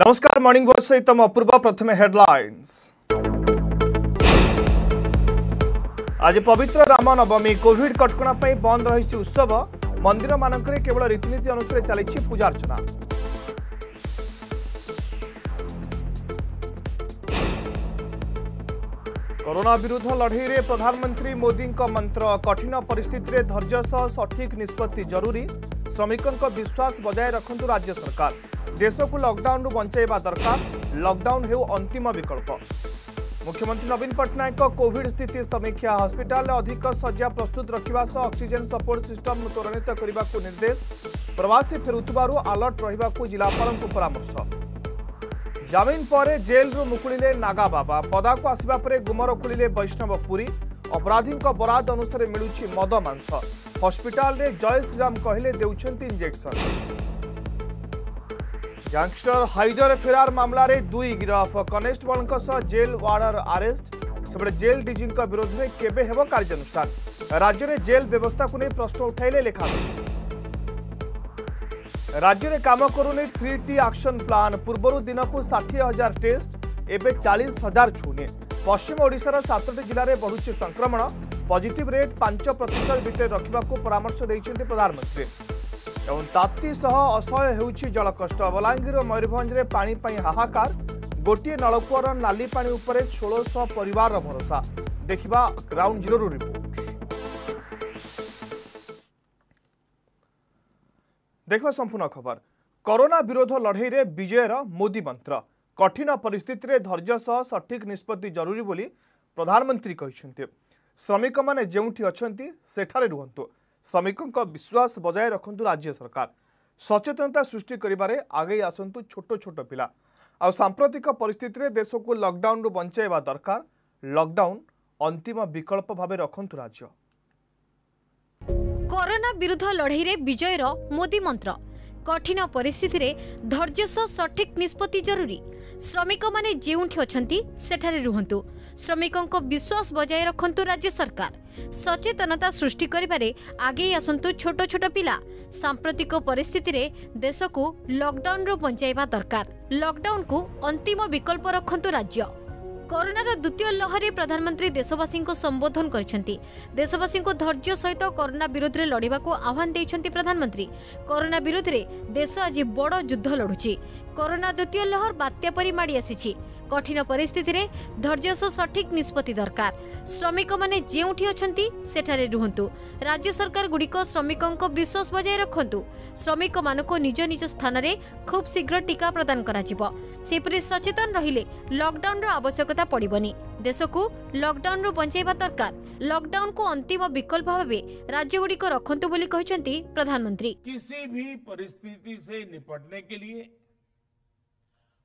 ನಮಸ್ಕಾರ morning boss ತಮ್ಮ ಅಪೂರ್ವ ಪ್ರಥಮೆ headlines ଆଜି ପବିତ୍ର ରାମନବମୀ କୋଭିଡ କଟକଣା ପାଇଁ ବନ୍ଦ ରହିଛି ଉତ୍ସବ ମନ୍ଦିରମାନଙ୍କରେ କେବଳ ରୀତିନୀତି ଅନୁସାରେ ଚାଲିଛି ପୂଜାର୍ଚ୍ଚନା କରୋନା ବିରୁଦ୍ଧ ଲଢ଼େଇରେ ପ୍ରଧାନମନ୍ତ୍ରୀ ମୋଦିଙ୍କ ମନ୍ତ୍ର କଠିନ ପରିସ୍ଥିତିରେ ଧୈର୍ଯ୍ୟ ସହ ସଠିକ୍ ନିଷ୍ପତ୍ତି ଜରୁରୀ ଶ୍ରମିକଙ୍କ ବିଶ୍ୱାସ ବଜାୟ ରଖନ୍ତୁ ରାଜ୍ୟ ସରକାର ଦେଶକୁ ଲକଡାଉନରୁ ବଞ୍ଚାଇବା ଦରକାର ଲକଡାଉନ ହେଉ ଅନ୍ତିମ ବିକଳ୍ପ ମୁଖ୍ୟମନ୍ତ୍ରୀ ନବୀନ ପଟ୍ଟନାୟକ କୋଭିଡ୍ ସ୍ଥିତି ସମୀକ୍ଷା ହସ୍ପିଟାଲରେ ଅଧିକ ଶଯ୍ୟା ପ୍ରସ୍ତୁତ ରଖିବା ସହ ଅକ୍ସିଜେନ୍ ସପୋର୍ଟ ସିଷ୍ଟମ ତ୍ୱରାନ୍ୱିତ କରିବାକୁ ନିର୍ଦ୍ଦେଶ ପ୍ରବାସୀ ଫେରୁଥିବାରୁ ଆଲର୍ଟ ରହିବାକୁ ଜିଲ୍ଲାପାଳଙ୍କୁ ପରାମର୍ଶ ଜାମିନ ପରେ ଜେଲ୍ରୁ ମୁକୁଳିଲେ ନାଗାବାବା ପଦାକୁ ଆସିବା ପରେ ଗୁମର ଖୋଲିଲେ ବୈଷ୍ଣବ ପୁରୀ ଅପରାଧୀଙ୍କ ବରାଦ ଅନୁସାରେ ମିଳୁଛି ମଦ ମାଂସ ହସ୍ପିଟାଲରେ ଜୟ ଶ୍ରୀରାମ କହିଲେ ଦେଉଛନ୍ତି ଇଞ୍ଜେକ୍ସନ ଗ୍ୟାଙ୍ଗଷ୍ଟର ହାଇଦର ଫେରାର ମାମଲାରେ ଦୁଇ ଗିରଫ କନେଷ୍ଟବଳଙ୍କ ସହ ଜେଲ୍ ୱାର୍ଡର ଆରେଷ୍ଟ ସେପଟେ ଜେଲ୍ ଡିଜିଙ୍କ ବିରୋଧରେ କେବେ ହେବ କାର୍ଯ୍ୟାନୁଷ୍ଠାନ ରାଜ୍ୟରେ ଜେଲ୍ ବ୍ୟବସ୍ଥାକୁ ନେଇ ପ୍ରଶ୍ନ ଉଠାଇଲେ ଲେଖା ରାଜ୍ୟରେ କାମ କରୁନି ଥ୍ରୀ ଟି ଆକ୍ସନ୍ ପ୍ଲାନ୍ ପୂର୍ବରୁ ଦିନକୁ ଷାଠିଏ ହଜାର ଟେଷ୍ଟ ଏବେ ଚାଳିଶ ହଜାର ଛୁନି ପଶ୍ଚିମ ଓଡ଼ିଶାର ସାତଟି ଜିଲ୍ଲାରେ ବଢ଼ୁଛି ସଂକ୍ରମଣ ପଜିଟିଭ୍ ରେଟ୍ ପାଞ୍ଚ ପ୍ରତିଶତ ଭିତରେ ରଖିବାକୁ ପରାମର୍ଶ ଦେଇଛନ୍ତି ପ୍ରଧାନମନ୍ତ୍ରୀ ଏବଂ ତାପ୍ତି ସହ ଅସହ୍ୟ ହେଉଛି ଜଳକଷ୍ଟ ବଲାଙ୍ଗୀର ଓ ମୟୂରଭଞ୍ଜରେ ପାଣି ପାଇଁ ହାହାକାର ଗୋଟିଏ ନଳକୂଅର ନାଲି ପାଣି ଉପରେ ଷୋଳଶହ ପରିବାରର ଭରସା ଦେଖିବା ଗ୍ରାଉଣ୍ଡ ଜିରୋରୁ ରିପୋର୍ଟ ଦେଖିବା ସମ୍ପୂର୍ଣ୍ଣ ଖବର କରୋନା ବିରୋଧ ଲଢ଼େଇରେ ବିଜୟର ମୋଦି ମନ୍ତ୍ର କଠିନ ପରିସ୍ଥିତିରେ ଧୈର୍ଯ୍ୟ ସହ ସଠିକ୍ ନିଷ୍ପତ୍ତି ଜରୁରୀ ବୋଲି ପ୍ରଧାନମନ୍ତ୍ରୀ କହିଛନ୍ତି ଶ୍ରମିକମାନେ ଯେଉଁଠି ଅଛନ୍ତି ସେଠାରେ ରୁହନ୍ତୁ ଶ୍ରମିକଙ୍କ ବିଶ୍ୱାସ ବଜାୟ ରଖନ୍ତୁ ରାଜ୍ୟ ସରକାର ସଚେତନତା ସୃଷ୍ଟି କରିବାରେ ଆଗେଇ ଆସନ୍ତୁ ଛୋଟ ଛୋଟ ପିଲା ଆଉ ସାମ୍ପ୍ରତିକ ପରିସ୍ଥିତିରେ ଦେଶକୁ ଲକ୍ଡାଉନରୁ ବଞ୍ଚାଇବା ଦରକାର ଲକ୍ଡାଉନ ଅନ୍ତିମ ବିକଳ୍ପ ଭାବେ ରଖନ୍ତୁ ରାଜ୍ୟ କରୋନା ବିରୁଦ୍ଧ ଲଢ଼େଇରେ ବିଜୟର ମୋଦି ମନ୍ତ୍ର କଠିନ ପରିସ୍ଥିତିରେ ଧୈର୍ଯ୍ୟ ସହ ସଠିକ୍ ନିଷ୍ପତ୍ତି ଜରୁରୀ ଶ୍ରମିକମାନେ ଯେଉଁଠି ଅଛନ୍ତି ସେଠାରେ ରୁହନ୍ତୁ ଶ୍ରମିକଙ୍କ ବିଶ୍ୱାସ ବଜାୟ ରଖନ୍ତୁ ରାଜ୍ୟ ସରକାର ସଚେତନତା ସୃଷ୍ଟି କରିବାରେ ଆଗେଇ ଆସନ୍ତୁ ଛୋଟ ଛୋଟ ପିଲା ସାମ୍ପ୍ରତିକ ପରିସ୍ଥିତିରେ ଦେଶକୁ ଲକ୍ଡାଉନ୍ରୁ ବଞ୍ଚାଇବା ଦରକାର ଲକ୍ଡାଉନ୍କୁ ଅନ୍ତିମ ବିକଳ୍ପ ରଖନ୍ତୁ ରାଜ୍ୟ କରୋନାର ଦ୍ୱିତୀୟ ଲହରୀ ପ୍ରଧାନମନ୍ତ୍ରୀ ଦେଶବାସୀଙ୍କୁ ସମ୍ବୋଧନ କରିଛନ୍ତି ଦେଶବାସୀଙ୍କୁ ଧୈର୍ଯ୍ୟ ସହିତ କରୋନା ବିରୋଧରେ ଲଢ଼ିବାକୁ ଆହ୍ୱାନ ଦେଇଛନ୍ତି ପ୍ରଧାନମନ୍ତ୍ରୀ କରୋନା ବିରୋଧରେ ଦେଶ ଆଜି ବଡ଼ ଯୁଦ୍ଧ ଲଢୁଛି କରୋନା ଦ୍ୱିତୀୟ ଲହର ବାତ୍ୟା ପରି ମାଡ଼ି ଆସିଛି କଠିନ ପରିସ୍ଥିତିରେ ଧୈର୍ଯ୍ୟ ସହ ସଠିକ୍ ନିଷ୍ପତ୍ତି ଦରକାର ଶ୍ରମିକମାନେ ଯେଉଁଠି ଅଛନ୍ତି ସେଠାରେ ରୁହନ୍ତୁ ରାଜ୍ୟ ସରକାରଗୁଡ଼ିକ ଶ୍ରମିକଙ୍କ ବିଶ୍ୱାସ ବଜାୟ ରଖନ୍ତୁ ଶ୍ରମିକମାନଙ୍କୁ ନିଜ ନିଜ ସ୍ଥାନରେ ଖୁବ୍ ଶୀଘ୍ର ଟିକା ପ୍ରଦାନ କରାଯିବ ସେପରି ସଚେତନ ରହିଲେ ଲକ୍ଡାଉନ୍ର ଆବଶ୍ୟକତା ପଡ଼ିବନି ଦେଶକୁ ଲକ୍ଡାଉନ୍ରୁ ବଞ୍ଚାଇବା ଦରକାର ଲକ୍ଡାଉନ୍କୁ ଅନ୍ତିମ ବିକଳ୍ପ ଭାବେ ରାଜ୍ୟଗୁଡ଼ିକ ରଖନ୍ତୁ ବୋଲି କହିଛନ୍ତି ପ୍ରଧାନମନ୍ତ୍ରୀ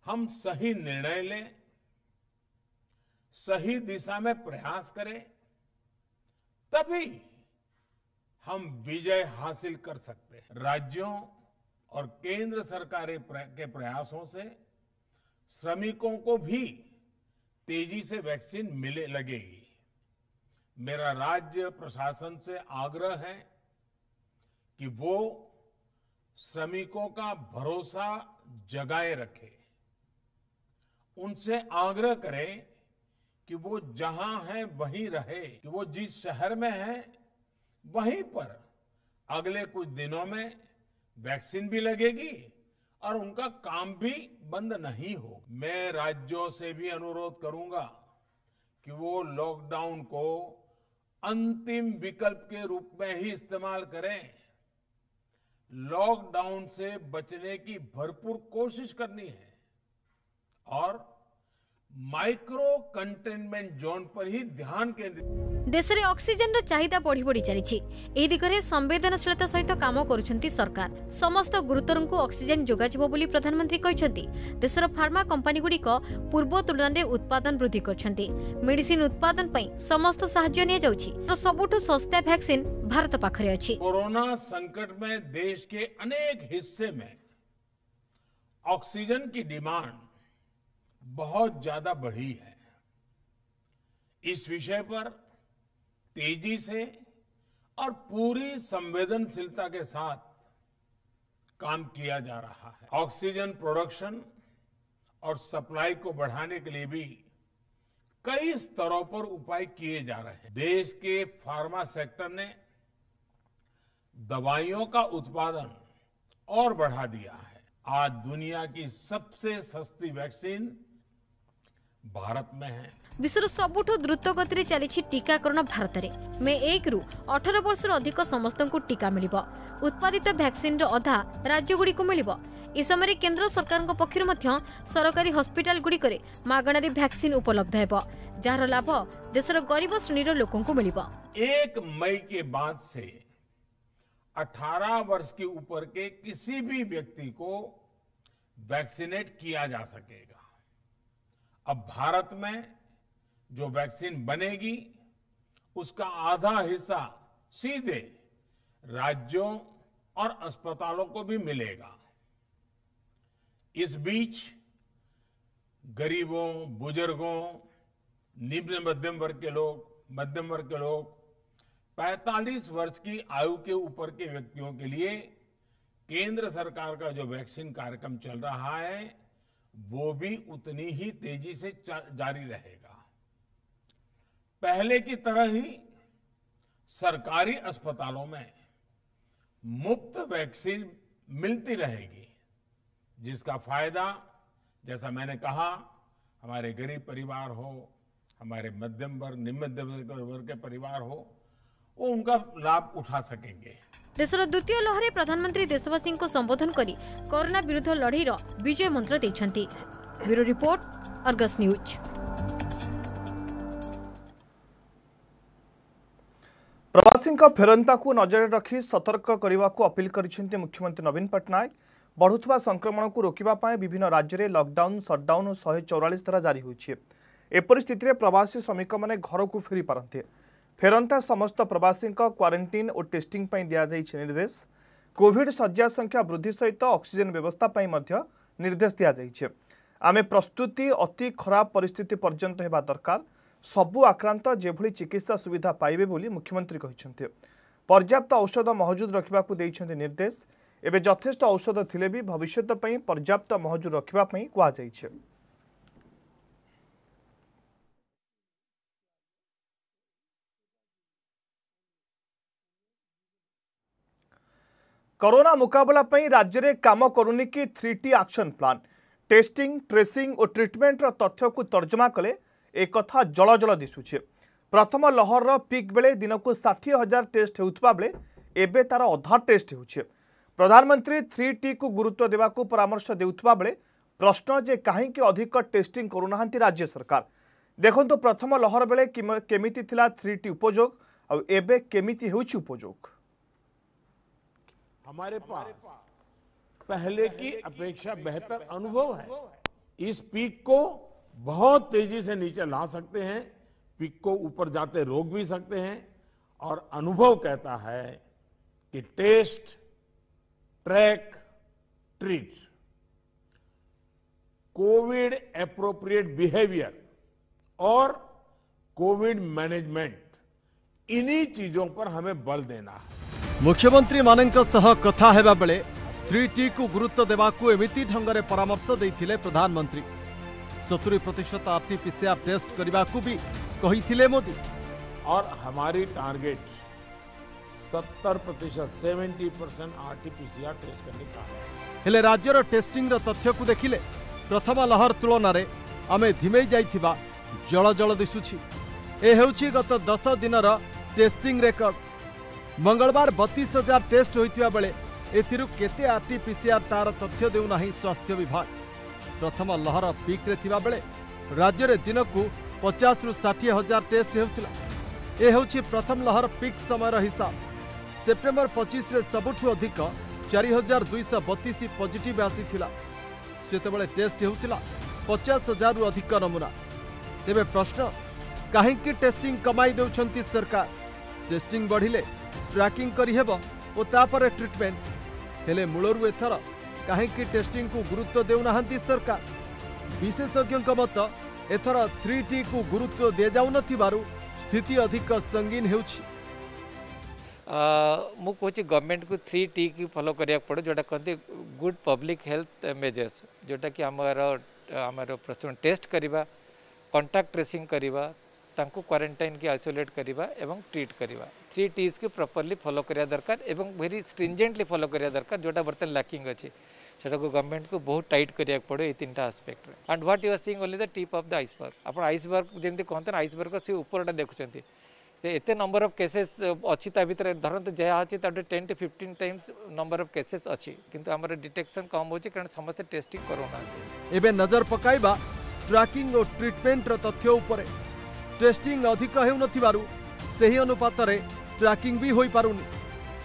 हम सही निर्णय लें सही दिशा में प्रयास करें तभी हम विजय हासिल कर सकते हैं राज्यों और केंद्र सरकार के प्रयासों से श्रमिकों को भी तेजी से वैक्सीन मिले लगेगी मेरा राज्य प्रशासन से आग्रह है कि वो श्रमिकों का भरोसा जगाए रखें उनसे आग्रह करें कि वो जहां है वहीं रहे कि वो जिस शहर में है वहीं पर अगले कुछ दिनों में वैक्सीन भी लगेगी और उनका काम भी बंद नहीं हो मैं राज्यों से भी अनुरोध करूंगा कि वो लॉकडाउन को अंतिम विकल्प के रूप में ही इस्तेमाल करें लॉकडाउन से बचने की भरपूर कोशिश करनी है और माइक्रो कंटेनमेंट जोन पर ही ध्यान केंद्रित देश में अक्सीजेन चाहिदा बढ़ी बढ़ी चली दिग्विजय संवेदनशीलता सहित कम कर सरकार समस्त गुरुतर को अक्सीजेन जोजीव प्रधानमंत्री देशर फार्मा कंपानीगुड़िक पूर्व तुलन में उत्पादन वृद्धि करते मेड उत्पादन समस्त साहु भारत पाखे कोरोना संकट में देश के अनेक हिस्से में ऑक्सीजन की डिमांड बहुत ज्यादा बढ़ी है इस विषय पर तेजी से और पूरी संवेदनशीलता के साथ काम किया जा रहा है ऑक्सीजन प्रोडक्शन और सप्लाई को बढ़ाने के लिए भी कई स्तरों पर उपाय किए जा रहे हैं देश के फार्मा सेक्टर ने दवाइयों का उत्पादन और बढ़ा दिया है आज दुनिया की सबसे सस्ती वैक्सीन भारत में है विश्व सब द्रुत गति से चली टीकाकरण भारत में मे एक रु अठर वर्ष अधिक समस्त टीका मिल उत्पादित भैक्सीन अधा राज्यगुड़ी मिल इस समय केन्द्र सरकार पक्षर सरकारी हस्पिटाल गुड़िक मगणारे भैक्सीन उपलब्ध हो जार लाभ देशर गरीब श्रेणी लोक मिल एक मई के बाद से 18 वर्ष के ऊपर के किसी भी व्यक्ति को वैक्सीनेट किया जा सकेगा अब भारत में जो वैक्सीन बनेगी उसका आधा हिस्सा सीधे राज्यों और अस्पतालों को भी मिलेगा इस बीच गरीबों बुजुर्गों निम्न मध्यम वर्ग के लोग मध्यम वर्ग के लोग 45 वर्ष की आयु के ऊपर के व्यक्तियों के लिए केंद्र सरकार का जो वैक्सीन कार्यक्रम चल रहा है वो भी उतनी ही तेजी से जारी रहेगा पहले की तरह ही सरकारी अस्पतालों में मुफ्त वैक्सीन मिलती रहेगी जिसका फायदा जैसा मैंने कहा हमारे गरीब परिवार हो हमारे मध्यम वर्ग निम्न वर्ग के परिवार हो वो उनका लाभ उठा सकेंगे ଦେଶର ଦ୍ୱିତୀୟ ଲହରେ ପ୍ରଧାନମନ୍ତ୍ରୀ ଦେଶବାସୀଙ୍କୁ ସମ୍ବୋଧନ କରି କରୋନା ବିରୁଦ୍ଧ ଲଢ଼େଇର ବିଜୟ ମନ୍ତ୍ର ଦେଇଛନ୍ତି ପ୍ରବାସୀଙ୍କ ଫେରନ୍ତାକୁ ନଜରରେ ରଖି ସତର୍କ କରିବାକୁ ଅପିଲ କରିଛନ୍ତି ମୁଖ୍ୟମନ୍ତ୍ରୀ ନବୀନ ପଟ୍ଟନାୟକ ବଢ଼ୁଥିବା ସଂକ୍ରମଣକୁ ରୋକିବା ପାଇଁ ବିଭିନ୍ନ ରାଜ୍ୟରେ ଲକ୍ଡାଉନ୍ ସଟ୍ଡାଉନ୍ ଶହେ ଚଉରାଳିଶ ଧାରା ଜାରି ହୋଇଛି ଏପରି ସ୍ଥିତିରେ ପ୍ରବାସୀ ଶ୍ରମିକମାନେ ଘରକୁ ଫେରିପାରନ୍ତି ଫେରନ୍ତା ସମସ୍ତ ପ୍ରବାସୀଙ୍କ କ୍ୱାରେଣ୍ଟିନ୍ ଓ ଟେଷ୍ଟିଂ ପାଇଁ ଦିଆଯାଇଛି ନିର୍ଦ୍ଦେଶ କୋଭିଡ୍ ଶଯ୍ୟା ସଂଖ୍ୟା ବୃଦ୍ଧି ସହିତ ଅକ୍ସିଜେନ୍ ବ୍ୟବସ୍ଥା ପାଇଁ ମଧ୍ୟ ନିର୍ଦ୍ଦେଶ ଦିଆଯାଇଛି ଆମେ ପ୍ରସ୍ତୁତି ଅତି ଖରାପ ପରିସ୍ଥିତି ପର୍ଯ୍ୟନ୍ତ ହେବା ଦରକାର ସବୁ ଆକ୍ରାନ୍ତ ଯେଭଳି ଚିକିତ୍ସା ସୁବିଧା ପାଇବେ ବୋଲି ମୁଖ୍ୟମନ୍ତ୍ରୀ କହିଛନ୍ତି ପର୍ଯ୍ୟାପ୍ତ ଔଷଧ ମହଜୁଦ ରଖିବାକୁ ଦେଇଛନ୍ତି ନିର୍ଦ୍ଦେଶ ଏବେ ଯଥେଷ୍ଟ ଔଷଧ ଥିଲେ ବି ଭବିଷ୍ୟତ ପାଇଁ ପର୍ଯ୍ୟାପ୍ତ ମହଜୁଦ ରଖିବା ପାଇଁ କୁହାଯାଇଛି କରୋନା ମୁକାବିଲା ପାଇଁ ରାଜ୍ୟରେ କାମ କରୁନି କି three T action plan testing tracing ଓ ଟ୍ରିଟମେଣ୍ଟର ତଥ୍ୟକୁ ତର୍ଜମା କଲେ ଏକଥା ଜଳଜଳ ଦିଶୁଛି ପ୍ରଥମ ଲହରର ପିକ୍ ବେଳେ ଦିନକୁ ଷାଠିଏ ହଜାର ଟେଷ୍ଟ ହେଉଥିବା ବେଳେ ଏବେ ତା'ର ଅଧା ଟେଷ୍ଟ ହେଉଛି ପ୍ରଧାନମନ୍ତ୍ରୀ ଥ୍ରୀ ଟିକୁ ଗୁରୁତ୍ୱ ଦେବାକୁ ପରାମର୍ଶ ଦେଉଥିବା ବେଳେ ପ୍ରଶ୍ନ ଯେ କାହିଁକି ଅଧିକ ଟେଷ୍ଟିଂ କରୁନାହାନ୍ତି ରାଜ୍ୟ ସରକାର ଦେଖନ୍ତୁ ପ୍ରଥମ ଲହର ବେଳେ କେମିତି ଥିଲା ଥ୍ରୀ ଟି ଉପଯୋଗ ଆଉ ଏବେ କେମିତି ହେଉଛି ଉପଯୋଗ हमारे पास पहले की अपेक्षा बेहतर अनुभव है इस पीक को बहुत तेजी से नीचे ला सकते हैं पीक को ऊपर जाते रोक भी सकते हैं और अनुभव कहता है कि test track treat COVID appropriate behaviour और कोविड मैनेजमेंट इन्हीं चीजों पर हमें बल देना है ମୁଖ୍ୟମନ୍ତ୍ରୀମାନଙ୍କ ସହ କଥା ହେବା ବେଳେ ଥ୍ରୀ ଟିକୁ ଗୁରୁତ୍ୱ ଦେବାକୁ ଏମିତି ଢଙ୍ଗରେ ପରାମର୍ଶ ଦେଇଥିଲେ ପ୍ରଧାନମନ୍ତ୍ରୀ ସତୁରି ପ୍ରତିଶତ टेस्ट करने को भी कही मोदी और हमारी टारगेट 70 प्रतिशत seventy percent R T PCR test करने का है हेले राज्यर टेस्टिंग तथ्य को देखिले प्रथम लहर तुलन आम धीमे जा जल जल दिशुची ए गत दस दिन टेस्टिंग रेकर्ड मंगलवार बतीस हजार टेस्ट होता बेले एते आरटीपीसीआर तार तथ्य देना स्वास्थ्य विभाग प्रथम लहर पिक्रे बेले राज्य में दिनक पचास रु षाठी हजार टेस्ट होता यह हूँ प्रथम लहर पिक समय हिसाब सेप्टेम्बर पचीस सबुठ अधिक चार हजार दुईश बतीस पजिट आसी टेस्ट होता पचास हजार रु अधिक नमूना तेरे प्रश्न कहीं टेस्टिंग कमाई दे सरकार टेस्टिंग बढ़िले ट्राकिंग करहब और तापर ट्रिटमेंट हेले मूलर एथर कहीं टेस्टिंग को गुरुत्व देना सरकार विशेषज्ञ मत एथर थ्री टी को गुरुत्व दि जाऊन स्थिति अधिक संगीन हो मुझे गवर्नमेंट को थ्री टी की फलो करा पड़े जोटा कहते गुड पब्लिक हेल्थ मेजर्स जोटा कि आम प्रथम टेस्ट करवा कंटाक्ट ट्रेसींग क्वरेटाइन की आइसोलेट करवा ट्रिट करवा थ्री टीज को प्रपर्ली फलो करा दरकार एवं वेरी स्ट्रिंजेंटली फलो करा दरकार जोटा बर्तन लैकिंग अच्छे से गवर्नमेंट को बहुत टाइट कर पड़े ये तीन aspect and what you are seeing only the tip of the iceberg आप आइसबर्ग जमी कहते हैं आइसबर्ग से उपरटा देखुंट से एत नंबर अफ केसेस अच्छी भितर धरते तो जहाँ अच्छे ten to fifteen times number of cases अच्छी कितु आम डिटेक्शन कम हो समस्त टेस्ट करूना एवं नजर पक ट्रैकिंग और ट्रिटमेंटर तथ्य टेस्टिंग अधिक हो अनुपात ট্রাকিং বি হয়ে পুনি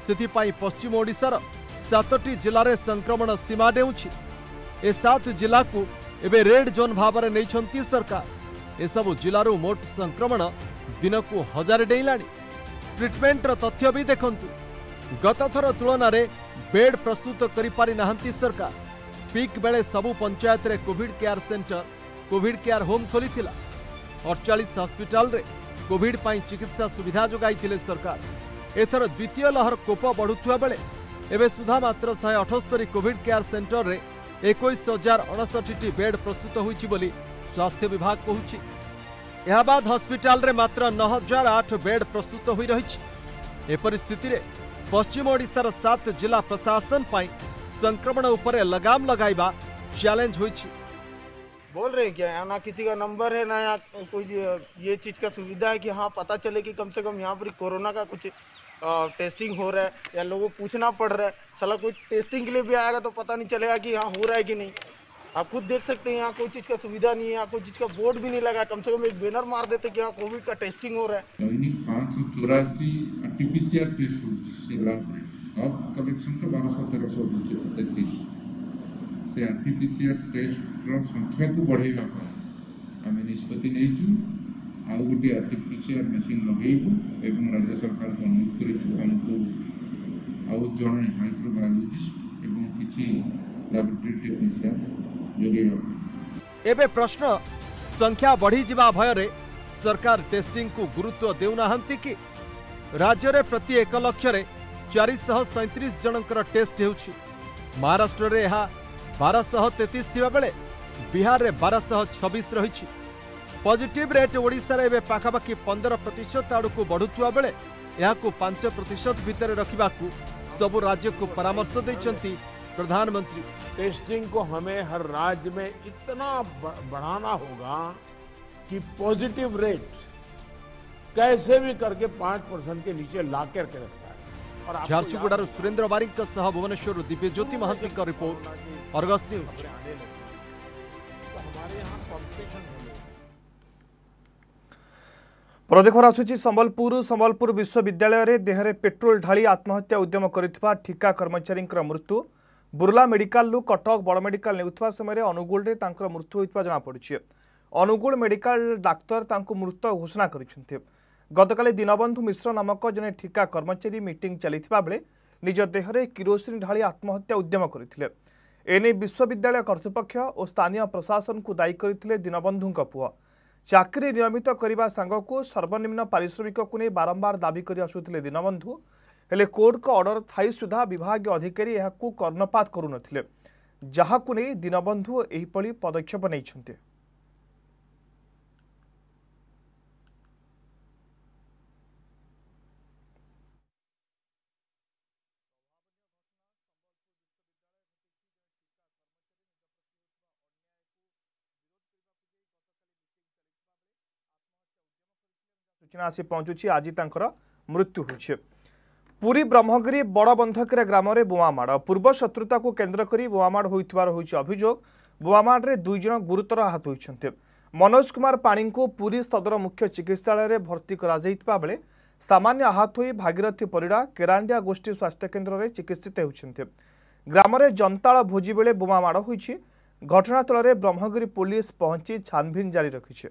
সেপাই পশ্চিম ওড়শার সাতটি জেলার সংক্রমণ সীমা ডেউছি এ সাত জেলা এবে রেড জোন ভাবে নিয়েছেন সরকার এসব জেলার মোট সংক্রমণ দিনক হাজার ডেইলা ট্রিটমেন্টর তথ্য বি দেখুন গতথর তুলনায় বেড প্রস্তুত করে পারি না সরকার পিক বেড়ে সবু পঞ্চায়েতের COVID care centre COVID care home খোলি অড়চাশ হসপিটাল କୋଭିଡ ପାଇଁ ଚିକିତ୍ସା ସୁବିଧା ଯୋଗାଇଥିଲେ ସରକାର ଏଥର ଦ୍ୱିତୀୟ ଲହର କୋପ ବଢ଼ୁଥିବା ବେଳେ ଏବେ ସୁଦ୍ଧା ମାତ୍ର ଶହେ ଅଠସ୍ତରୀ କୋଭିଡ କେୟାର ସେଣ୍ଟରରେ ଏକୋଇଶ ହଜାର ଅଣଷଠିଟି ବେଡ୍ ପ୍ରସ୍ତୁତ ହୋଇଛି ବୋଲି ସ୍ୱାସ୍ଥ୍ୟ ବିଭାଗ କହୁଛି ଏହାବାଦ ହସ୍ପିଟାଲରେ ମାତ୍ର ନଅ ହଜାର ଆଠ ବେଡ୍ ପ୍ରସ୍ତୁତ ହୋଇ ରହିଛି ଏପରି ସ୍ଥିତିରେ ପଶ୍ଚିମ ଓଡ଼ିଶାର ସାତ ଜିଲ୍ଲା ପ୍ରଶାସନ ପାଇଁ ସଂକ୍ରମଣ ଉପରେ ଲଗାମ ଲଗାଇବା ଚ୍ୟାଲେଞ୍ଜ ହୋଇଛି बोल रहे हैं क्या ना किसी का नंबर है ना यहाँ कोई ये चीज़ का सुविधा है कि हाँ पता चले कि कम से कम यहाँ पर कोरोना का कुछ आ, टेस्टिंग हो रहा है या लोगों को पूछना पड़ रहा है चला कोई टेस्टिंग के लिए भी आएगा तो पता नहीं चलेगा कि यहाँ हो रहा है कि नहीं आप खुद देख सकते हैं यहाँ कोई चीज़ का सुविधा नहीं है यहाँ कोई चीज़ का बोर्ड भी नहीं लगा कम से कम एक बैनर मार देते कि यहाँ कोविड का टेस्टिंग हो रहा है पाँच सौ चौरासी T P C R test हो कलेक्शन का तो बारह सौ तेरह सौ से आरटीपीसीआर टेस्ट संख्या को बढ़ेगा आम निष्पत्ति आउ गोटे आरटीपीसीआर मेसीन लगेबू राज्य सरकार को अनुरोध करें माइक्रोबायोलोजिस्ट एवं किसी लाबोरेटरी टेक्नीसीआर जगे एवं प्रश्न संख्या बढ़ी जा भय सरकार टेस्टिंग को गुरुत्व देना कि राज्य में प्रति एक लक्ष्य चारिश सैंतीस जनकर टेस्ट होाराष्ट्र में यह बारश तेतीस बेले बिहार में बारश छबिश रही पजिट रेट ओडार एवं पखापाखि पंदर प्रतिशत आड़क बढ़ुता बेले पांच प्रतिशत भितर रखा सबु राज्य को परामर्श दे प्रधानमंत्री टेस्टिंग को हमें हर राज्य में इतना बढ़ाना होगा कि पॉजिटिव रेट कैसे भी करके पांच परसेंट के नीचे लाकर के रखें ଝାରସୁଗୁଡ଼ାରୁ ସୁରେନ୍ଦ୍ର ବାରିକଙ୍କ ସହ ଭୁବନେଶ୍ୱରରୁ ଦିବ୍ୟଜ୍ୟୋତି ମହାନ୍ତିଙ୍କ ରିପୋର୍ଟ ପ୍ରଦେଖର ଆସୁଛି ସମ୍ବଲପୁର ସମ୍ବଲପୁର ବିଶ୍ୱବିଦ୍ୟାଳୟରେ ଦେହରେ ପେଟ୍ରୋଲ ଢାଳି ଆତ୍ମହତ୍ୟା ଉଦ୍ୟମ କରିଥିବା ଠିକା କର୍ମଚାରୀଙ୍କର ମୃତ୍ୟୁ ବୁର୍ଲା ମେଡିକାଲରୁ କଟକ ବଡ଼ ମେଡିକାଲ ନେଉଥିବା ସମୟରେ ଅନୁଗୁଳରେ ତାଙ୍କର ମୃତ୍ୟୁ ହୋଇଥିବା ଜଣାପଡ଼ୁଛି ଅନୁଗୁଳ ମେଡିକାଲ ଡାକ୍ତର ତାଙ୍କୁ ମୃତ ଘୋଷଣା କରିଛନ୍ତି गतकाले दीनबन्धु मिश्र नामक जने ठिक कर्मचारी मिटिङ चाहिँ निज देह रे किरोसिन ढाली आत्महत्या उद्यम करथिले एने विश्वविद्यालय कर्तृपक्ष स्थानीय प्रशासन करथिले दायी क पू चाकरी नियमित गरेको को सर्वनिम्न पारिश्रमिक बारम्बार दाबी गरिआुले दिनबन्धु को कोर्टको अर्डर सुधा विभागीय अधिकारी कर्णपात या कर्णपत गरु नै दीनबन्धु पदक्ष पदक्षेप ସୂଚନା ଆସି ପହଞ୍ଚୁଛି ଆଜି ତାଙ୍କର ମୃତ୍ୟୁ ହୋଇଛି ପୁରୀ ବ୍ରହ୍ମଗିରି ବଡ଼ବନ୍ଧକେରା ଗ୍ରାମରେ ବୋମାମାଡ଼ ପୂର୍ବ ଶତ୍ରୁତାକୁ କେନ୍ଦ୍ର କରି ବୋମାମାଡ଼ ହୋଇଥିବାର ହୋଇଛି ଅଭିଯୋଗ ବୋମାମାଡ଼ରେ ଦୁଇ ଜଣ ଗୁରୁତର ଆହତ ହୋଇଛନ୍ତି ମନୋଜ କୁମାର ପାଣିଙ୍କୁ ପୁରୀ ସଦର ମୁଖ୍ୟ ଚିକିତ୍ସାଳୟରେ ଭର୍ତ୍ତି କରାଯାଇଥିବା ବେଳେ ସାମାନ୍ୟ ଆହତ ହୋଇ ଭାଗିରଥୀ ପରିଡ଼ା କେରାଣ୍ଡିଆ ଗୋଷ୍ଠୀ ସ୍ୱାସ୍ଥ୍ୟକେନ୍ଦ୍ରରେ ଚିକିତ୍ସିତ ହେଉଛନ୍ତି ଗ୍ରାମରେ ଜନ୍ତାଳ ଭୋଜି ବେଳେ ବୋମାମାଡ଼ ହୋଇଛି ଘଟଣାସ୍ଥଳରେ ବ୍ରହ୍ମଗିରି ପୋଲିସ ପହଞ୍ଚି ଛାନଭିନ୍ ଜାରି ରଖିଛି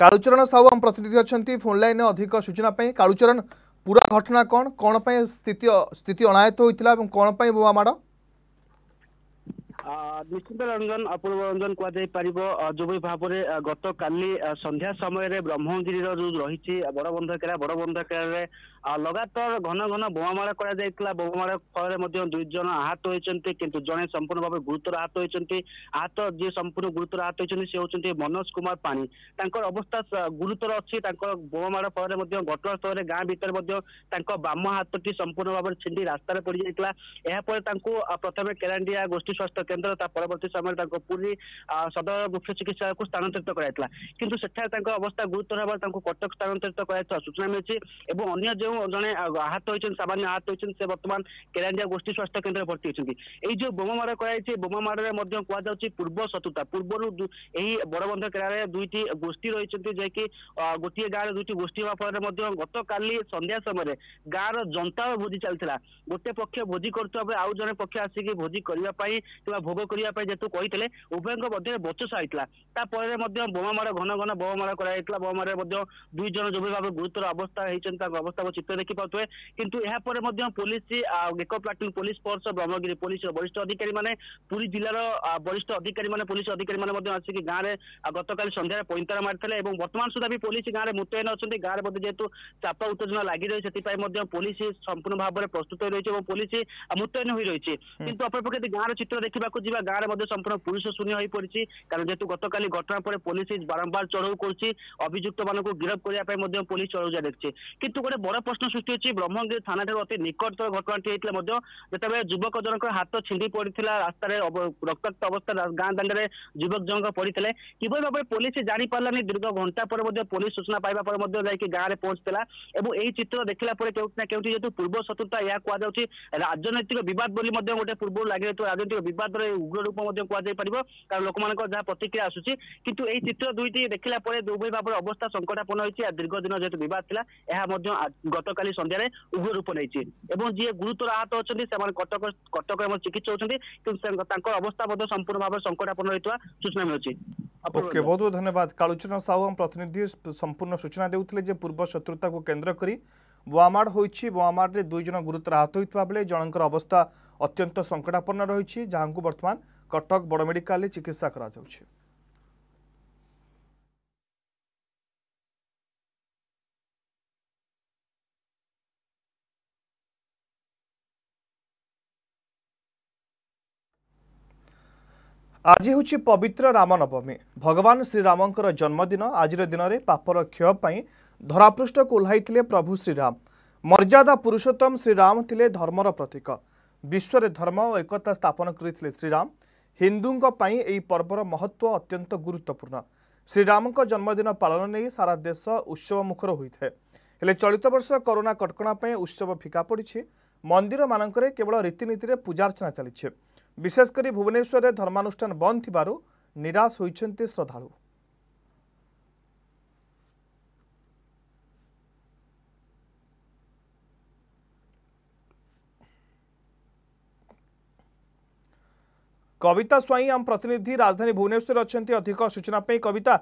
କାଳୁଚରଣ ସାହୁ ଆମ ପ୍ରତିନିଧି ଅଛନ୍ତି ଫୋନ୍ ଲାଇନ୍ରେ ଅଧିକ ସୂଚନା ପାଇଁ କାଳୁଚରଣ ପୁରା ଘଟଣା କ'ଣ କ'ଣ ପାଇଁ ସ୍ଥିତି ସ୍ଥିତି ଅଣାୟତ୍ତ ହୋଇଥିଲା ଏବଂ କ'ଣ ପାଇଁ ବୋମା ମାଡ଼ ନିଶ୍ଚିତ ରଞ୍ଜନ ଅପୂର୍ବ ରଞ୍ଜନ କୁହାଯାଇପାରିବ ଯେଉଁଭଳି ଭାବରେ ଗତକାଲି ସନ୍ଧ୍ୟା ସମୟରେ ବ୍ରହ୍ମଗିରିର ଯୋଉ ରହିଛି ବଡ଼ବନ୍ଧକେରା ବଡ଼ବନ୍ଧକେରାରେ ଲଗାତାର ଘନ ଘନ ବୋମାମାଡ଼ କରାଯାଇଥିଲା ବୋମାମାଡ଼ ଫଳରେ ମଧ୍ୟ ଦୁଇ ଜଣ ଆହତ ହୋଇଛନ୍ତି କିନ୍ତୁ ଜଣେ ସମ୍ପୂର୍ଣ୍ଣ ଭାବେ ଗୁରୁତର ଆହତ ହୋଇଛନ୍ତି ଆହତ ଯିଏ ସମ୍ପୂର୍ଣ୍ଣ ଗୁରୁତର ଆହତ ହୋଇଛନ୍ତି ସେ ହେଉଛନ୍ତି ମନୋଜ କୁମାର ପାଣି ତାଙ୍କର ଅବସ୍ଥା ଗୁରୁତର ଅଛି ତାଙ୍କର ବୋମାମାଡ଼ ଫଳରେ ମଧ୍ୟ ଘଟଣାସ୍ଥଳରେ ଗାଁ ଭିତରେ ମଧ୍ୟ ତାଙ୍କ ବାମ ହାତଟି ସମ୍ପୂର୍ଣ୍ଣ ଭାବରେ ଛିଣ୍ଡି ରାସ୍ତାରେ ପଡ଼ିଯାଇଥିଲା ଏହାପରେ ତାଙ୍କୁ ପ୍ରଥମେ କେରାଣ୍ଡିଆ ଗୋଷ୍ଠୀ ସ୍ୱାସ୍ଥ୍ୟ କେନ୍ଦ୍ର ତା ପରବର୍ତ୍ତୀ ସମୟରେ ତାଙ୍କୁ ପୁରୀ ସଦର ମୁଖ୍ୟ ଚିକିତ୍ସାଳୟକୁ ସ୍ଥାନାନ୍ତରିତ କରାଯାଇଥିଲା କିନ୍ତୁ ସେଠାରେ ତାଙ୍କ ଅବସ୍ଥା ଗୁରୁତର ହେବାରୁ ତାଙ୍କୁ କଟକ ସ୍ଥାନାନ୍ତରିତ କରାଯାଇଥିବା ସୂଚନା ମିଳିଛି ଏବଂ ଅନ୍ୟ ଯେଉଁ ଯେଉଁ ଜଣେ ଆହତ ହୋଇଛନ୍ତି ସାମାନ୍ୟ ଆହତ ହୋଇଛନ୍ତି ସେ ବର୍ତ୍ତମାନ କେରାଣ୍ଡିଆ ଗୋଷ୍ଠୀ ସ୍ୱାସ୍ଥ୍ୟ କେନ୍ଦ୍ରରେ ଭର୍ତ୍ତି ହୋଇଛନ୍ତି ଏଇ ଯେଉଁ ବୋମାମାଡ କରାଯାଇଛି ବୋମାମାଡରେ ମଧ୍ୟ କୁହାଯାଉଛି ପୂର୍ବ ଶତ୍ରୁତା ପୂର୍ବରୁ ଏହି ବଡ଼ବନ୍ଧ କେରାରେ ଦୁଇଟି ଗୋଷ୍ଠୀ ରହିଛନ୍ତି ଯାହାକି ଗୋଟିଏ ଗାଁରେ ଦୁଇଟି ଗୋଷ୍ଠୀ ହେବା ଫଳରେ ମଧ୍ୟ ଗତକାଲି ସନ୍ଧ୍ୟା ସମୟରେ ଗାଁର ଜନତା ଭୋଜି ଚାଲିଥିଲା ଗୋଟେ ପକ୍ଷ ଭୋଜି କରୁଥିବା ବେଳେ ଆଉ ଜଣେ ପକ୍ଷ ଆସିକି ଭୋଜି କରିବା ପାଇଁ କିମ୍ବା ଭୋଗ କରିବା ପାଇଁ ଯେହେତୁ କହିଥିଲେ ଉଭୟଙ୍କ ମଧ୍ୟରେ ବଚସା ହୋଇଥିଲା ତାପରେ ମଧ୍ୟ ବୋମାମାଡ ଘନ ଘନ ବୋମାମାଡ କରାଯାଇଥିଲା ବୋମାମାଡରେ ମଧ୍ୟ ଦୁଇ ଜଣ ଯୁବୀ ଭାବେ ଗୁରୁତର ଅବସ୍ଥା ହେଇଛନ୍ତି ତାଙ୍କ ଅବସ୍ଥା ଚିତ୍ର ଦେଖିପାରୁଥିବେ କିନ୍ତୁ ଏହାପରେ ମଧ୍ୟ ପୋଲିସ ଏକ ପ୍ଲାଟୁନ୍ ପୋଲିସ ଫୋର୍ସ ବ୍ରହ୍ମଗିରି ପୋଲିସର ବରିଷ୍ଠ ଅଧିକାରୀ ମାନେ ପୁରୀ ଜିଲ୍ଲାର ବରିଷ୍ଠ ଅଧିକାରୀ ମାନେ ପୋଲିସ ଅଧିକାରୀ ମାନେ ମଧ୍ୟ ଆସିକି ଗାଁରେ ଗତକାଲି ସନ୍ଧ୍ୟାରେ ପଇନ୍ତରା ମାରିଥିଲେ ଏବଂ ବର୍ତ୍ତମାନ ସୁଦ୍ଧା ବି ପୋଲିସ ଗାଁରେ ମୁତୟନ ଅଛନ୍ତି ଗାଁରେ ମଧ୍ୟ ଯେହେତୁ ଚାପ ଉତ୍ତେଜନା ଲାଗି ରହିଛି ସେଥିପାଇଁ ମଧ୍ୟ ପୋଲିସ ସମ୍ପୂର୍ଣ୍ଣ ଭାବରେ ପ୍ରସ୍ତୁତ ହୋଇ ରହିଛି ଏବଂ ପୋଲିସ ମୁତୟନ ହୋଇ ରହିଛି କିନ୍ତୁ ଅପରପକ୍ଷେ ଯଦି ଗାଁର ଚିତ୍ର ଦେଖିବାକୁ ଯିବା ଗାଁରେ ମଧ୍ୟ ସମ୍ପୂର୍ଣ୍ଣ ପୁରୁଷ ଶୂନ୍ୟ ହୋଇପଡ଼ିଛି କାରଣ ଯେହେତୁ ଗତକାଲି ଘଟଣା ପରେ ପୋଲିସ ବାରମ୍ବାର ଚଢ଼ଉ କରୁଛି ଅଭିଯୁକ୍ତ ମାନଙ୍କୁ ଗିରଫ କରିବା ପାଇଁ ମଧ୍ୟ ପୋଲିସ ଚଢ଼ଉ ଜାରି ରଖିଛି କିନ୍ତୁ ଗୋଟେ ବଡ଼ ପ୍ରଶ୍ନ ସୃଷ୍ଟି ହୋଇଛି ବ୍ରହ୍ମଗିରି ଥାନାଠାରୁ ଅତି ନିକଟତର ଘଟଣାଟି ହେଇଥିଲେ ମଧ୍ୟ ଯେତେବେଳେ ଯୁବକ ଜଣଙ୍କ ହାତ ଛିଣ୍ଡି ପଡ଼ିଥିଲା ରାସ୍ତାରେ ରକ୍ତାକ୍ତ ଅବସ୍ଥା ଗାଁ ଦାଣ୍ଡରେ ଯୁବକ ଜଣଙ୍କ ପଡ଼ିଥିଲେ କିଭଳି ଭାବରେ ପୋଲିସ ଜାଣିପାରିଲାନି ଦୀର୍ଘ ଘଣ୍ଟା ପରେ ମଧ୍ୟ ପୋଲିସ ସୂଚନା ପାଇବା ପରେ ମଧ୍ୟ ଯାଇକି ଗାଁରେ ପହଞ୍ଚିଥିଲା ଏବଂ ଏହି ଚିତ୍ର ଦେଖିଲା ପରେ କେଉଁଠି ନା କେଉଁଠି ଯେହେତୁ ପୂର୍ବ ଶତ୍ରୁତା ଏହା କୁହାଯାଉଛି ରାଜନୈତିକ ବିବାଦ ବୋଲି ମଧ୍ୟ ଗୋଟେ ପୂର୍ବରୁ ଲାଗି ରହିଥିବା ରାଜନୈତିକ ବିବାଦର ଉଗ୍ର ରୂପ ମଧ୍ୟ କୁହାଯାଇ ପାରିବ କାରଣ ଲୋକମାନଙ୍କ ଯାହା ପ୍ରତିକ୍ରିୟା ଆସୁଛି କିନ୍ତୁ ଏହି ଚିତ୍ର ଦୁଇଟି ଦେଖିଲା ପରେ ଦୁଇଭଳି ଭାବରେ ଅବସ୍ଥା ସଙ୍କଟାପନ୍ନ ହୋଇଛି ଦୀର୍ଘ ଦିନ ଯେହେତୁ ବିବାଦ ଥିଲା ଏହା ମଧ୍ୟ ଗତକାଲି ସନ୍ଧ୍ୟାରେ ଉଗ୍ର ରୂପ ନେଇଛି ଏବଂ ଯିଏ ଗୁରୁତର ଆହତ ଅଛନ୍ତି ସେମାନେ କଟକ କଟକ ଏବଂ ଚିକିତ୍ସା ହେଉଛନ୍ତି କିନ୍ତୁ ତାଙ୍କର ଅବସ୍ଥା ମଧ୍ୟ ସମ୍ପୂର୍ଣ୍ଣ ଭାବରେ ସଙ୍କଟାପନ୍ନ ହୋଇଥିବା ସୂଚନା ମିଳୁଛି ଓକେ ବହୁତ ବହୁତ ଧନ୍ୟବାଦ କାଳୁଚରଣ ସାହୁ ଆମ ପ୍ରତିନିଧି ସମ୍ପୂର୍ଣ୍ଣ ସୂଚନା ଦେଉଥିଲେ ଯେ ପୂର୍ବ ଶତ୍ରୁତାକୁ କେନ୍ଦ୍ର କରି ବୋଆମାଡ଼ ହୋଇଛି ବୋଆମାଡ଼ରେ ଦୁଇ ଜଣ ଗୁରୁତର ଆହତ ହୋଇଥିବା ବେଳେ ଜଣଙ୍କର ଅବସ୍ଥା ଅତ୍ୟନ୍ତ ସଂକଟାପନ୍ନ ରହିଛି ଯାହାଙ୍କୁ ବର୍ତ୍ତମାନ କଟକ ବଡ଼ ମେଡ଼ିକାଲରେ ଚିକିତ୍ସା କରାଯାଉଛି ଆଜି ହେଉଛି ପବିତ୍ର ରାମନବମୀ ଭଗବାନ ଶ୍ରୀରାମଙ୍କର ଜନ୍ମଦିନ ଆଜିର ଦିନରେ ପାପର କ୍ଷୟ ପାଇଁ ଧରାପୃଷ୍ଠକୁ ଓହ୍ଲାଇଥିଲେ ପ୍ରଭୁ ଶ୍ରୀରାମ ମର୍ଯ୍ୟାଦା ପୁରୁଷୋତ୍ତମ ଶ୍ରୀରାମ ଥିଲେ ଧର୍ମର ପ୍ରତୀକ ବିଶ୍ୱରେ ଧର୍ମ ଓ ଏକତା ସ୍ଥାପନ କରିଥିଲେ ଶ୍ରୀରାମ ହିନ୍ଦୁଙ୍କ ପାଇଁ ଏହି ପର୍ବର ମହତ୍ଵ ଅତ୍ୟନ୍ତ ଗୁରୁତ୍ୱପୂର୍ଣ୍ଣ ଶ୍ରୀରାମଙ୍କ ଜନ୍ମଦିନ ପାଳନ ନେଇ ସାରା ଦେଶ ଉତ୍ସବମୁଖର ହୋଇଥାଏ ହେଲେ ଚଳିତ ବର୍ଷ କରୋନା କଟକଣା ପାଇଁ ଉତ୍ସବ ଫିକା ପଡ଼ିଛି ମନ୍ଦିରମାନଙ୍କରେ କେବଳ ରୀତିନୀତିରେ ପୂଜାର୍ଚ୍ଚନା ଚାଲିଛି ବିଶେଷକରି ଭୁବନେଶ୍ୱରରେ ଧର୍ମାନୁଷ୍ଠାନ ବନ୍ଦ ଥିବାରୁ ନିରାଶ ହୋଇଛନ୍ତି ଶ୍ରଦ୍ଧାଳୁ କବିତା ସ୍ୱାଇଁ ଆମ ପ୍ରତିନିଧି ରାଜଧାନୀ ଭୁବନେଶ୍ୱରରେ ଅଛନ୍ତି ଅଧିକ ସୂଚନା ପାଇଁ କବିତା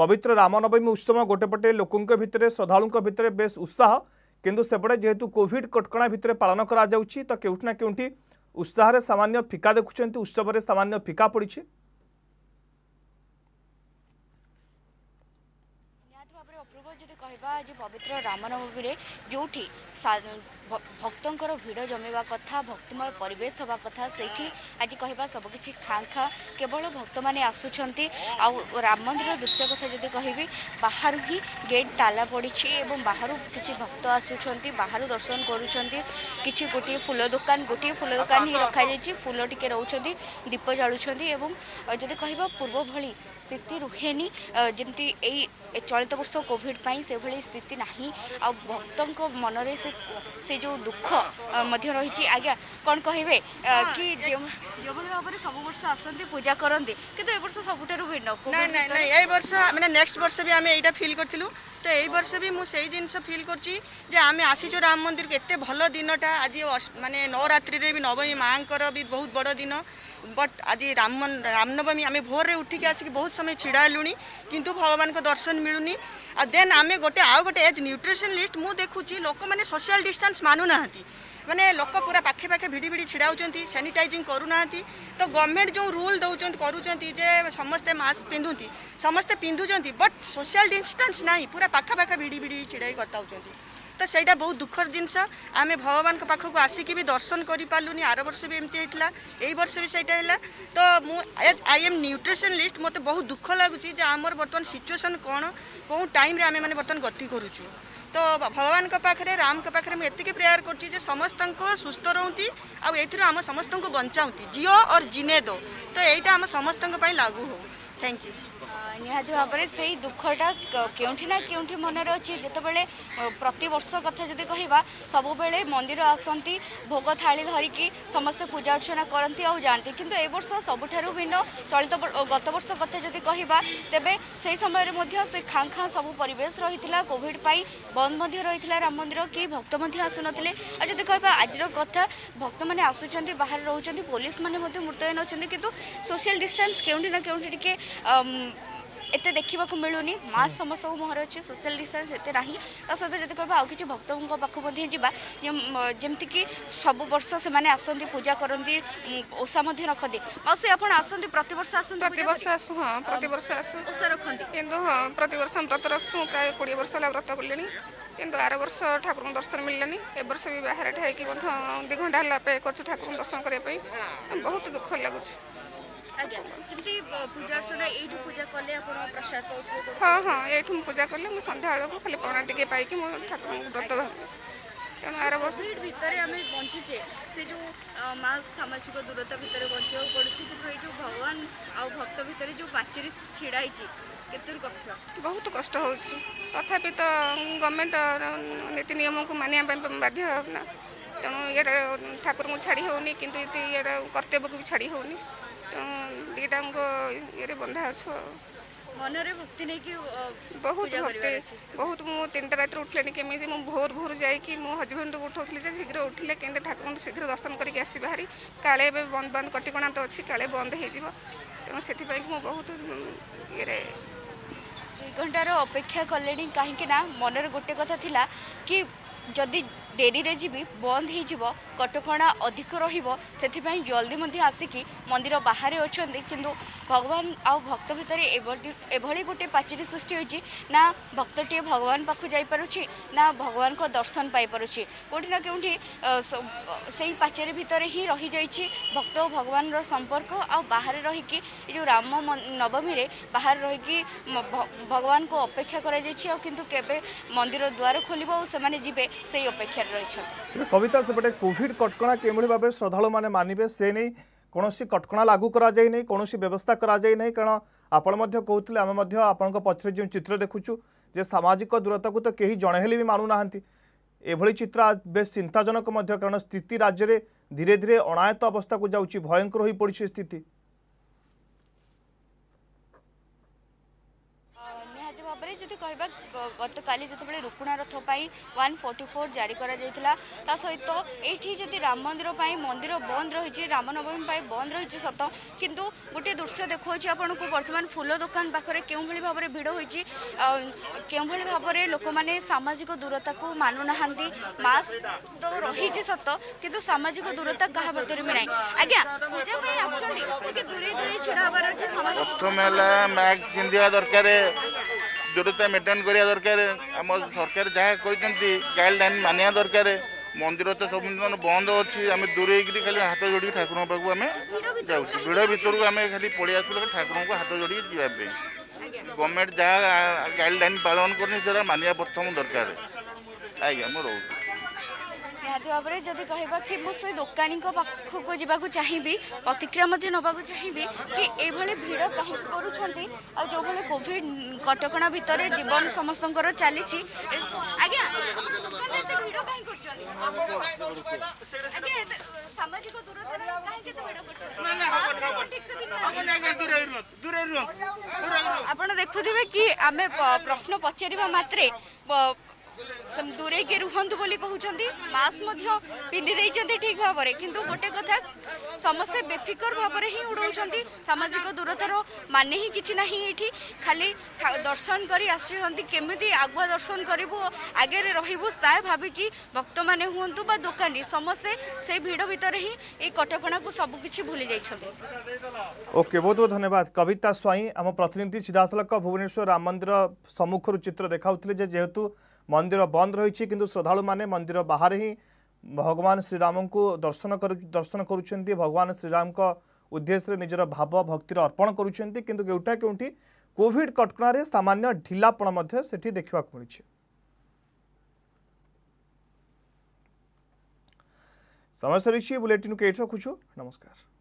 ପବିତ୍ର ରାମନବମୀ ଉତ୍ସବ ଗୋଟେପଟେ ଲୋକଙ୍କ ଭିତରେ ଶ୍ରଦ୍ଧାଳୁଙ୍କ ଭିତରେ ବେଶ୍ ଉତ୍ସାହ କିନ୍ତୁ ସେପଟେ ଯେହେତୁ କୋଭିଡ୍ କଟକଣା ଭିତରେ ପାଳନ କରାଯାଉଛି ତ କେଉଁଠି ନା କେଉଁଠି ଉତ୍ସାହରେ ସାମାନ୍ୟ ଫିକା ଦେଖୁଛନ୍ତି ଉତ୍ସବରେ ସାମାନ୍ୟ ଫିକା ପଡ଼ିଛି ଦେବା ଆଜି ପବିତ୍ର ରାମନବମୀରେ ଯେଉଁଠି ଭକ୍ତଙ୍କର ଭିଡ଼ ଜମିବା କଥା ଭକ୍ତମୟ ପରିବେଶ ହେବା କଥା ସେଇଠି ଆଜି କହିବା ସବୁକିଛି ଖାଁ ଖାଁ କେବଳ ଭକ୍ତମାନେ ଆସୁଛନ୍ତି ଆଉ ରାମ ମନ୍ଦିର ଦୃଶ୍ୟ କଥା ଯଦି କହିବି ବାହାରୁ ହିଁ ଗେଟ୍ ତାଲା ପଡ଼ିଛି ଏବଂ ବାହାରୁ କିଛି ଭକ୍ତ ଆସୁଛନ୍ତି ବାହାରୁ ଦର୍ଶନ କରୁଛନ୍ତି କିଛି ଗୋଟିଏ ଫୁଲ ଦୋକାନ ଗୋଟିଏ ଫୁଲ ଦୋକାନ ହିଁ ରଖାଯାଇଛି ଫୁଲ ଟିକେ ରହୁଛନ୍ତି ଦୀପ ଜାଳୁଛନ୍ତି ଏବଂ ଯଦି କହିବା ପୂର୍ବ ଭଳି ସ୍ଥିତି ରୁହେନି ଯେମିତି ଏଇ ଚଳିତ ବର୍ଷ କୋଭିଡ଼ ପାଇଁ ସେଭଳି ସ୍ଥିତି ନାହିଁ ଆଉ ଭକ୍ତଙ୍କ ମନରେ ସେ ସେ ଯେଉଁ ଦୁଃଖ ମଧ୍ୟ ରହିଛି ଆଜ୍ଞା କ'ଣ କହିବେ କି ଯେଉଁଭଳି ଭାବରେ ସବୁ ବର୍ଷ ଆସନ୍ତି ପୂଜା କରନ୍ତି କିନ୍ତୁ ଏ ବର୍ଷ ସବୁଠାରୁ ଭିନ୍ନ ଏ ବର୍ଷ ମାନେ ନେକ୍ସଟ ବର୍ଷ ବି ଆମେ ଏଇଟା ଫିଲ୍ କରିଥିଲୁ ତ ଏଇ ବର୍ଷ ବି ମୁଁ ସେଇ ଜିନିଷ ଫିଲ୍ କରୁଛି ଯେ ଆମେ ଆସିଛୁ ରାମ ମନ୍ଦିରକୁ ଏତେ ଭଲ ଦିନଟା ଆଜି ମାନେ ନବରାତ୍ରିରେ ବି ନବମୀ ମାଆଙ୍କର ବି ବହୁତ ବଡ଼ ଦିନ ବଟ୍ ଆଜି ରାମ ରାମନବମୀ ଆମେ ଭୋରରେ ଉଠିକି ଆସିକି ବହୁତ ସମୟ ଛିଡ଼ା ହେଲୁଣି କିନ୍ତୁ ଭଗବାନଙ୍କ ଦର୍ଶନ ମିଳୁନି ଆଉ ଦେନ୍ ଆମେ ଗୋଟେ ଆଉ ଗୋଟେ ଏଜ୍ ନ୍ୟୁଟ୍ରିସନ୍ ଲିଷ୍ଟ ମୁଁ ଦେଖୁଛି ଲୋକମାନେ ସୋସିଆଲ୍ ଡିଷ୍ଟାନ୍ସ ମାନୁନାହାନ୍ତି ମାନେ ଲୋକ ପୁରା ପାଖେ ପାଖେ ଭିଡ଼ି ଭିଡ଼ି ଛିଡ଼ା ହେଉଛନ୍ତି ସାନିଟାଇଜିଂ କରୁନାହାନ୍ତି ତ ଗଭର୍ଣ୍ଣମେଣ୍ଟ ଯେଉଁ ରୁଲ୍ ଦେଉଛନ୍ତି କରୁଛନ୍ତି ଯେ ସମସ୍ତେ ମାସ୍କ ପିନ୍ଧନ୍ତି ସମସ୍ତେ ପିନ୍ଧୁଛନ୍ତି ବଟ୍ ସୋସିଆଲ୍ ଡିଷ୍ଟାନ୍ସ ନାହିଁ ପୁରା ପାଖାପାଖି ଭିଡ଼ି ଭିଡ଼ି ଛିଡ଼ା ହେଇ କଥା ହେଉଛନ୍ତି तो से बहुत दुखर जिनस आम भगवान पाखक आसिक भी दर्शन कर पार्लुनि आर वर्ष भी एमती होता है यर्ष भी सहीटा है तो मुझ आई एम न्यूट्रिशन लिस्ट मत बहुत दुख लगुच बर्तमान सिचुएसन कौन कौन टाइम आम मैंने बर्तमान गति कर तो भगवान पाखे राम पाखे मुझे ये प्रेयर कर समस्त सुस्थ रुँती आम समस्त को बचाऊँ जियो और जिने दो तो यही आम समस्त लागू हो थैंक यू ନିହାତି ଭାବରେ ସେଇ ଦୁଃଖଟା କେଉଁଠି ନା କେଉଁଠି ମନରେ ଅଛି ଯେତେବେଳେ ପ୍ରତିବର୍ଷ କଥା ଯଦି କହିବା ସବୁବେଳେ ମନ୍ଦିର ଆସନ୍ତି ଭୋଗ ଥାଳି ଧରିକି ସମସ୍ତେ ପୂଜା ଅର୍ଚ୍ଚନା କରନ୍ତି ଆଉ ଯାଆନ୍ତି କିନ୍ତୁ ଏ ବର୍ଷ ସବୁଠାରୁ ଭିନ୍ନ ଚଳିତ ଗତ ବର୍ଷ କଥା ଯଦି କହିବା ତେବେ ସେହି ସମୟରେ ମଧ୍ୟ ସେ ଖାଁ ଖାଁ ସବୁ ପରିବେଶ ରହିଥିଲା କୋଭିଡ଼ ପାଇଁ ବନ୍ଦ ମଧ୍ୟ ରହିଥିଲା ରାମ ମନ୍ଦିର କେହି ଭକ୍ତ ମଧ୍ୟ ଆସୁନଥିଲେ ଆଉ ଯଦି କହିବା ଆଜିର କଥା ଭକ୍ତମାନେ ଆସୁଛନ୍ତି ବାହାରେ ରହୁଛନ୍ତି ପୋଲିସମାନେ ମଧ୍ୟ ମୁତୟନ ଅଛନ୍ତି କିନ୍ତୁ ସୋସିଆଲ ଡିଷ୍ଟାନ୍ସ କେଉଁଠି ନା କେଉଁଠି ଟିକେ ଏତେ ଦେଖିବାକୁ ମିଳୁନି ମାସ୍କ ସମସ୍ତଙ୍କ ମୁହଁରେ ଅଛି ସୋସିଆଲ ଡିଷ୍ଟାନ୍ସ ଏତେ ନାହିଁ ତା ସହିତ ଯଦି କହିବା ଆଉ କିଛି ଭକ୍ତଙ୍କ ପାଖକୁ ମଧ୍ୟ ଯିବା ଯେମିତିକି ସବୁ ବର୍ଷ ସେମାନେ ଆସନ୍ତି ପୂଜା କରନ୍ତି ଓଷା ମଧ୍ୟ ରଖନ୍ତି ଆଉ ସେ ଆପଣ ଆସନ୍ତି ପ୍ରତିବର୍ଷ ଆସନ୍ତି ପ୍ରତିବର୍ଷ ଆସୁ ହଁ ପ୍ରତିବର୍ଷ ଆସୁ ଓଷା ରଖନ୍ତି କିନ୍ତୁ ହଁ ପ୍ରତିବର୍ଷ ଆମେ ବ୍ରତ ରଖିଛୁ ମୁଁ ପ୍ରାୟ କୋଡ଼ିଏ ବର୍ଷ ହେଲା ବ୍ରତ କଲିଣି କିନ୍ତୁ ଆର ବର୍ଷ ଠାକୁରଙ୍କୁ ଦର୍ଶନ ମିଳିଲାନି ଏ ବର୍ଷ ବି ବାହାରେ ଠାଇକି ମଧ୍ୟ ଦୁଇ ଘଣ୍ଟା ହେଲା ଅପେକ୍ଷା କରୁଛୁ ଠାକୁରଙ୍କୁ ଦର୍ଶନ କରିବା ପାଇଁ ବହୁତ ଦୁଃଖ ଲାଗୁଛି ହଁ ହଁ ଏଇଠୁ ମୁଁ ପୂଜା କଲେ ମୁଁ ସନ୍ଧ୍ୟାବେଳକୁ ଖାଲି ପଣା ଟିକେ ପାଇକି ମୁଁ ଠାକୁରଙ୍କୁ ବ୍ରତ ଭାବେ ତେଣୁ ଆର ବର୍ଷ ଭିତରେ ଆମେ ବଞ୍ଚୁଛେ ସେ ଯେଉଁ ମା ସାମାଜିକ ଦୂରତା ଭିତରେ ବଞ୍ଚିବାକୁ ପଡ଼ୁଛି କିନ୍ତୁ ଏଇ ଯେଉଁ ଭଗବାନ ଆଉ ଭକ୍ତ ଭିତରେ ଯେଉଁ ପାଚେରୀ ଛିଡ଼ା ହେଇଛି କେତେ କଷ୍ଟ ବହୁତ କଷ୍ଟ ହେଉଛି ତଥାପି ତ ଗଭର୍ଣ୍ଣମେଣ୍ଟ ନୀତି ନିୟମକୁ ମାନିବା ପାଇଁ ବାଧ୍ୟ ହେବ ନା ତେଣୁ ଏଇଟା ଠାକୁରଙ୍କୁ ଛାଡ଼ି ହେଉନି କିନ୍ତୁ ଇଏଟା କର୍ତ୍ତବ୍ୟକୁ ବି ଛାଡ଼ି ହେଉନି ତେଣୁ ଦୁଇଟାଙ୍କ ଇଏରେ ବନ୍ଧା ଅଛୁ ଆଉ ମନରେ ଭକ୍ତି ନେଇକି ବହୁତ ଭକ୍ତି ବହୁତ ମୁଁ ତିନିଟା ରାତିରେ ଉଠିଲେଣି କେମିତି ମୁଁ ଭୋର ଭୋର ଯାଇକି ମୋ ହଜବେଣ୍ଡକୁ ଉଠାଉଥିଲି ଯେ ଶୀଘ୍ର ଉଠିଲେ କେମିତି ଠାକୁରଙ୍କୁ ଶୀଘ୍ର ଦର୍ଶନ କରିକି ଆସିବା ହାରି କାଳେ ଏବେ ବନ୍ଦ ବନ୍ଦ କଟିକଣା ତ ଅଛି କାଳେ ବନ୍ଦ ହେଇଯିବ ତେଣୁ ସେଥିପାଇଁକି ମୁଁ ବହୁତ ଇଏରେ ଦୁଇ ଘଣ୍ଟାର ଅପେକ୍ଷା କଲେଣି କାହିଁକି ନା ମନରେ ଗୋଟେ କଥା ଥିଲା କି ଯଦି ডেরিরে যাবি বন্ধ হয়ে কটকা অধিক রহব সেপাই জলদি মধ্যে আসিকি মন্দির বাহারে অনেক কিন্তু ভগবান আক্ত ভিতরে এভাবে গোটে পাচেরি সৃষ্টি হয়েছে না ভক্তটি ভগবান পাখ যাইপারুছি না ভগবান দর্শন পাইপারুছি কোটি না কেউটি সেই পাচেরি ভিতরে হি রহিযাই ভক্ত ও ভগবানর সম্পর্ক আহারে রহিকি এই যে রাম নবমীরে বাহারে রহিকি ভগবানকে অপেক্ষা করা যাই কিন্তু কেবে মন্দির দ্বার খোলব ও সে যাবে সেই অপেক্ষা ଅପେକ୍ଷାରେ ରହିଛନ୍ତି କବିତା ସେପଟେ କୋଭିଡ୍ କଟକଣା କେଉଁଭଳି ଭାବେ ଶ୍ରଦ୍ଧାଳୁମାନେ ମାନିବେ ସେ ନେଇ କୌଣସି କଟକଣା ଲାଗୁ କରାଯାଇନି କୌଣସି ବ୍ୟବସ୍ଥା କରାଯାଇନାହିଁ କାରଣ ଆପଣ ମଧ୍ୟ କହୁଥିଲେ ଆମେ ମଧ୍ୟ ଆପଣଙ୍କ ପଛରେ ଯେଉଁ ଚିତ୍ର ଦେଖୁଛୁ ଯେ ସାମାଜିକ ଦୂରତାକୁ ତ କେହି ଜଣେ ହେଲେ ବି ମାନୁନାହାନ୍ତି ଏଭଳି ଚିତ୍ର ବେଶ୍ ଚିନ୍ତାଜନକ ମଧ୍ୟ କାରଣ ସ୍ଥିତି ରାଜ୍ୟରେ ଧୀରେ ଧୀରେ ଅଣାୟତ୍ତ ଅବସ୍ଥାକୁ ଯାଉଛି ଭୟଙ୍କର ହୋଇପଡ଼ିଛି ସ୍ଥିତି କହିବା ଗତକାଲି ଯେତେବେଳେ ରୁକୁଣା ରଥ ପାଇଁ ୱାନ୍ ଫୋର୍ଟି ଫୋର୍ ଜାରି କରାଯାଇଥିଲା ତା ସହିତ ଏଇଠି ଯଦି ରାମ ମନ୍ଦିର ପାଇଁ ମନ୍ଦିର ବନ୍ଦ ରହିଛି ରାମନବମୀ ପାଇଁ ବନ୍ଦ ରହିଛି ସତ କିନ୍ତୁ ଗୋଟିଏ ଦୃଶ୍ୟ ଦେଖାଉଛି ଆପଣଙ୍କୁ ବର୍ତ୍ତମାନ ଫୁଲ ଦୋକାନ ପାଖରେ କେଉଁଭଳି ଭାବରେ ଭିଡ଼ ହୋଇଛି କେଉଁଭଳି ଭାବରେ ଲୋକମାନେ ସାମାଜିକ ଦୂରତାକୁ ମାନୁନାହାନ୍ତି ମାସ୍କ ତ ରହିଛି ସତ କିନ୍ତୁ ସାମାଜିକ ଦୂରତା କାହା ଭିତରେ ବି ନାହିଁ ଆଜ୍ଞା ପୂଜା ପାଇଁ ଆସୁଛନ୍ତି ଟିକେ ଦୂରେଇ ଦୂରେଇ ଛିଡ଼ା ହେବାର ଅଛି ପ୍ରଥମେ ହେଲା ମାସ୍କ ପିନ୍ଧିବା ଦରକାର ଦୂରତା ମେଣ୍ଟେନ୍ କରିବା ଦରକାର ଆମ ସରକାର ଯାହା କହିଛନ୍ତି ଗାଇଡ଼ଲାଇନ୍ ମାନିବା ଦରକାର ମନ୍ଦିର ତ ସବୁଦିନ ବନ୍ଦ ଅଛି ଆମେ ଦୂରେଇକିରି ଖାଲି ହାତ ଯୋଡ଼ିକି ଠାକୁରଙ୍କ ପାଖକୁ ଆମେ ଯାଉଛୁ ଭିଡ଼ ଭିତରକୁ ଆମେ ଖାଲି ପଳେଇ ଆସୁଛୁ ଠାକୁରଙ୍କୁ ହାତ ଯୋଡ଼ିକି ଯିବା ପାଇଁ ଗଭର୍ଣ୍ଣମେଣ୍ଟ ଯାହା ଗାଇଡ଼ଲାଇନ୍ ପାଳନ କରୁନି ସେଟା ମାନିବା ପ୍ରଥମ ଦରକାର ଆଜ୍ଞା ମୁଁ ରହୁଛି ନିହାତି ଭାବରେ ଯଦି କହିବ କି ମୁଁ ସେ ଦୋକାନୀଙ୍କ ପାଖକୁ ଯିବାକୁ ଚାହିଁବି ପ୍ରତିକ୍ରିୟା ମଧ୍ୟ ନେବାକୁ ଚାହିଁବି କି ଏଇଭଳି ଭିଡ଼ କାହିଁକି କରୁଛନ୍ତି ଆଉ ଯେଉଁଭଳି କୋଭିଡ଼ କଟକଣା ଭିତରେ ଜୀବନ ସମସ୍ତଙ୍କର ଚାଲିଛି ଆଜ୍ଞା ଭିଡ଼ ଆପଣ ଦେଖୁଥିବେ କି ଆମେ ପ୍ରଶ୍ନ ପଚାରିବା ମାତ୍ରେ দূরেইকি ରୁହନ୍ତୁ ବୋଲି କହୁଛନ୍ତି ମାସ୍କ ମଧ୍ୟ ପିନ୍ଧି ଦେଇଛନ୍ତି ଠିକ୍ ଭାବରେ କିନ୍ତୁ ଗୋଟେ କଥା ସମସ୍ତେ ବେଫିକର ଭାବରେ ହିଁ ଉଡ଼ଉଛନ୍ତି ସାମାଜିକ ଦୂରତାର ମାନେ ହିଁ କିଛି ନାହିଁ ଏଠି ଖାଲି ଦର୍ଶନ କରି ଆସିଛନ୍ତି କେମିତି ଆଗୁଆ ଦର୍ଶନ କରିବୁ ଆଗରେ ରହିବୁ ତାହା ଭାବିକି ଭକ୍ତମାନେ ହୁଅନ୍ତୁ ବା ଦୋକାନୀ ସମସ୍ତେ ସେଇ ଭିଡ଼ ଭିତରେ ହିଁ ଏଇ କଟକଣାକୁ ସବୁକିଛି ଭୁଲି ଯାଇଛନ୍ତି ଓକେ ବହୁତ ବହୁତ ଧନ୍ୟବାଦ କବିତା ସ୍ୱାଇଁ ଆମ ପ୍ରତିନିଧି ସିଧାସଳଖ ଭୁବନେଶ୍ୱର ରାମ ମନ୍ଦିର ସମ୍ମୁଖରୁ ଚିତ୍ର ଦେଖାଉଥିଲେ ଯେ ଯେହେତୁ मंदिर बंद रही कि श्रद्धा मैंने मंदिर बाहर ही भगवान श्रीराम को दर्शन कर दर्शन करुंच भगवान श्रीराम उद्देश्य निजर भाव भक्ति अर्पण करोटा के कोविड कटकण सामान्य ढिलापण से देखा मिली समय रही बुलेटिन के रखुचु नमस्कार